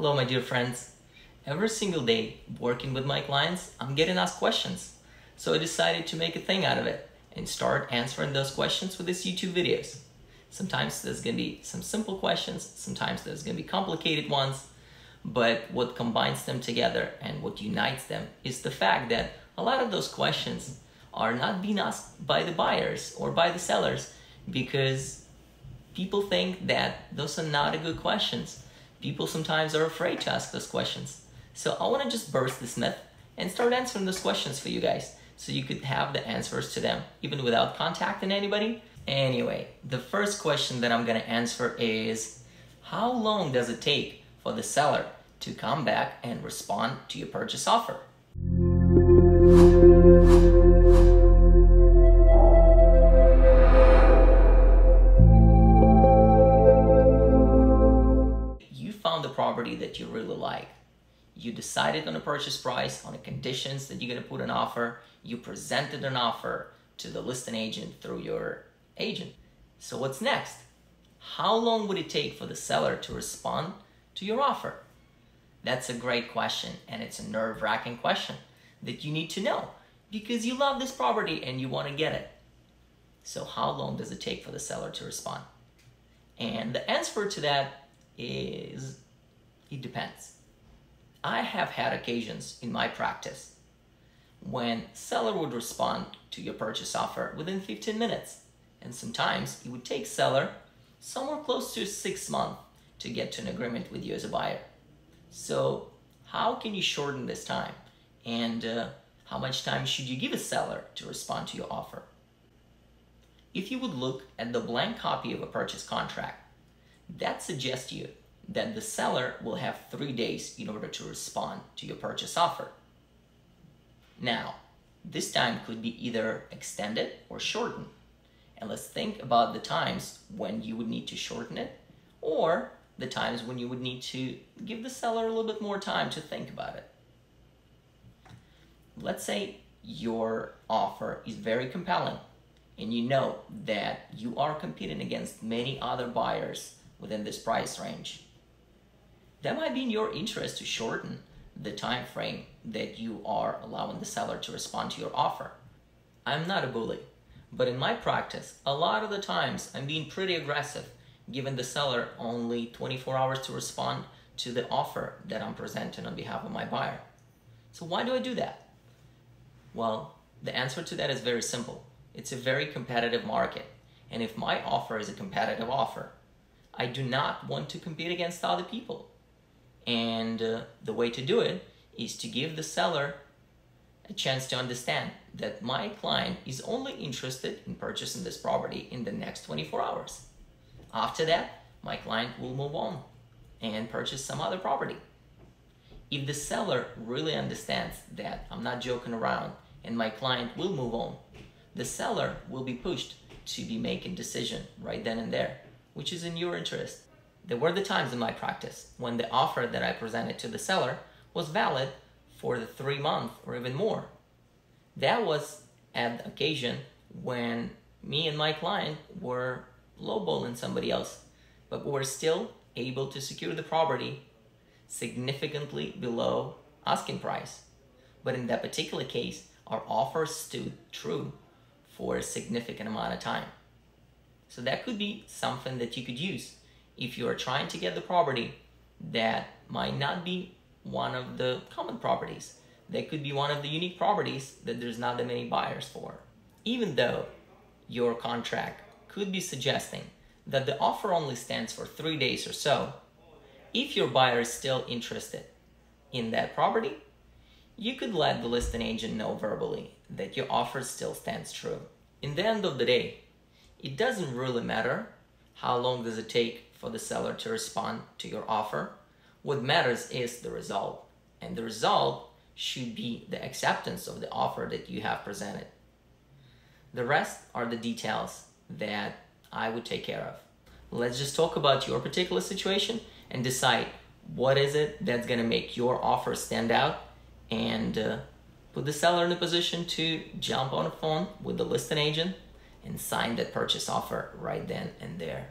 Hello, my dear friends. Every single day, working with my clients, I'm getting asked questions. So I decided to make a thing out of it and start answering those questions with these YouTube videos. Sometimes there's gonna be some simple questions, sometimes there's gonna be complicated ones, but what combines them together and what unites them is the fact that a lot of those questions are not being asked by the buyers or by the sellers because people think that those are not a good questions. People sometimes are afraid to ask those questions. So I want to just burst this myth and start answering those questions for you guys so you could have the answers to them even without contacting anybody. Anyway, the first question that I'm going to answer is how long does it take for the seller to come back and respond to your purchase offer? Property that you really like. You decided on a purchase price, on the conditions that you're to put an offer. You presented an offer to the listing agent through your agent. So what's next? How long would it take for the seller to respond to your offer? That's a great question and it's a nerve-wracking question that you need to know because you love this property and you want to get it. So how long does it take for the seller to respond? And the answer to that is it depends. I have had occasions in my practice when seller would respond to your purchase offer within 15 minutes. And sometimes it would take seller somewhere close to six months to get to an agreement with you as a buyer. So how can you shorten this time? And uh, how much time should you give a seller to respond to your offer? If you would look at the blank copy of a purchase contract, that suggests you that the seller will have three days in order to respond to your purchase offer. Now, this time could be either extended or shortened. And let's think about the times when you would need to shorten it or the times when you would need to give the seller a little bit more time to think about it. Let's say your offer is very compelling and you know that you are competing against many other buyers within this price range. That might be in your interest to shorten the time frame that you are allowing the seller to respond to your offer. I'm not a bully, but in my practice, a lot of the times I'm being pretty aggressive, giving the seller only 24 hours to respond to the offer that I'm presenting on behalf of my buyer. So why do I do that? Well, the answer to that is very simple. It's a very competitive market. And if my offer is a competitive offer, I do not want to compete against other people. And uh, the way to do it is to give the seller a chance to understand that my client is only interested in purchasing this property in the next 24 hours. After that, my client will move on and purchase some other property. If the seller really understands that I'm not joking around and my client will move on, the seller will be pushed to be making decision right then and there, which is in your interest. There were the times in my practice when the offer that I presented to the seller was valid for the three months or even more. That was at the occasion when me and my client were lowballing somebody else, but we were still able to secure the property significantly below asking price. But in that particular case, our offer stood true for a significant amount of time. So that could be something that you could use if you are trying to get the property that might not be one of the common properties. That could be one of the unique properties that there's not that many buyers for. Even though your contract could be suggesting that the offer only stands for three days or so, if your buyer is still interested in that property, you could let the listing agent know verbally that your offer still stands true. In the end of the day, it doesn't really matter how long does it take for the seller to respond to your offer. What matters is the result. And the result should be the acceptance of the offer that you have presented. The rest are the details that I would take care of. Let's just talk about your particular situation and decide what is it that's going to make your offer stand out and uh, put the seller in a position to jump on a phone with the listing agent and sign that purchase offer right then and there.